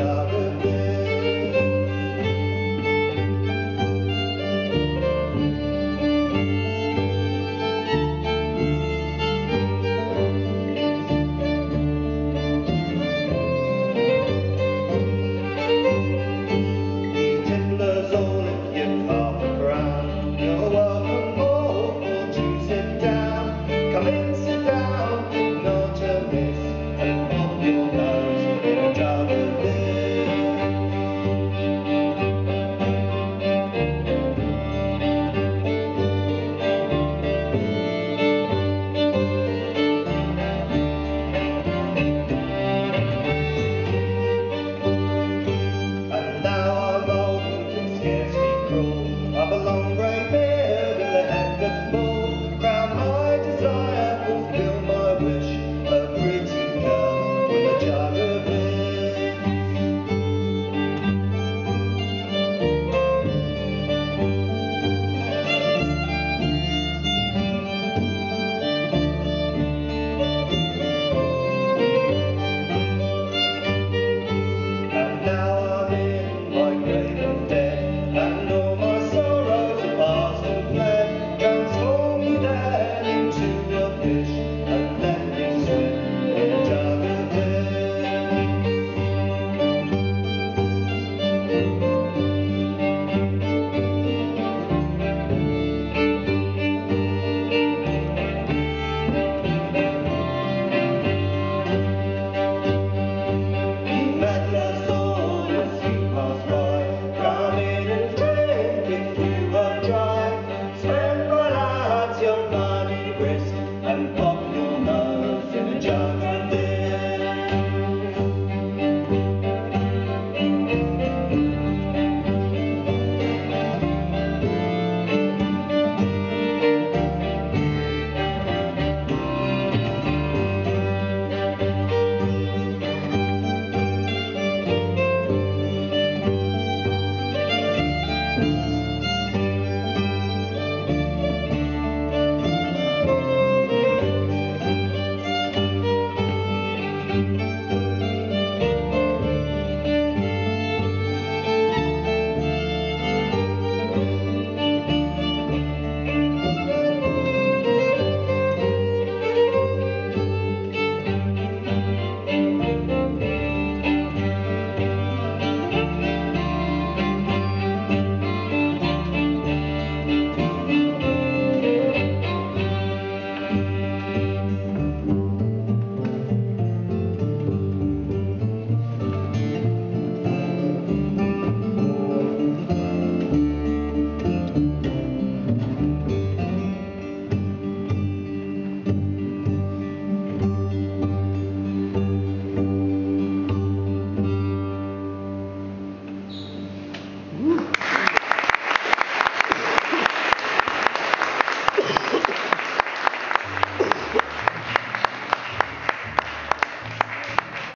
shall